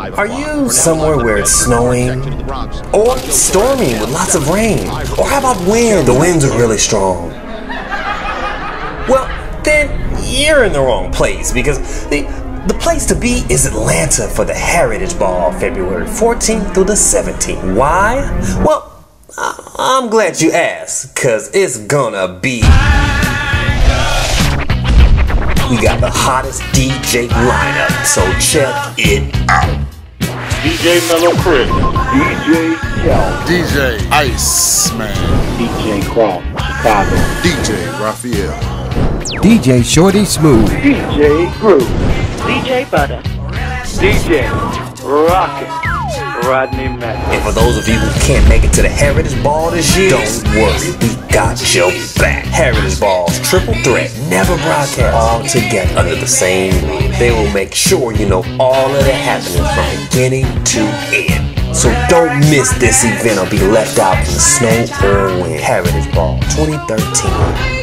Are you somewhere where it's snowing? Or storming with lots of rain? Or how about wind? The winds are really strong. Well, then you're in the wrong place because the the place to be is Atlanta for the Heritage Ball February 14th through the 17th. Why? Well, I'm glad you asked, cause it's gonna be we got the hottest DJ lineup, so check it out. DJ Mellow Chris. DJ Kel, DJ Ice Man, DJ Crawl, Chicago, DJ Raphael, DJ Shorty Smooth, DJ Groove, DJ Butter. DJ Rocket, Rodney Mack. And for those of you who can't make it to the Heritage Ball this year, don't worry, we got your back. Heritage Ball's triple threat, never broadcast, all together under the same roof. They will make sure you know all of the happenings from beginning to end. So don't miss this event or be left out in the snow or wind. Heritage Ball 2013.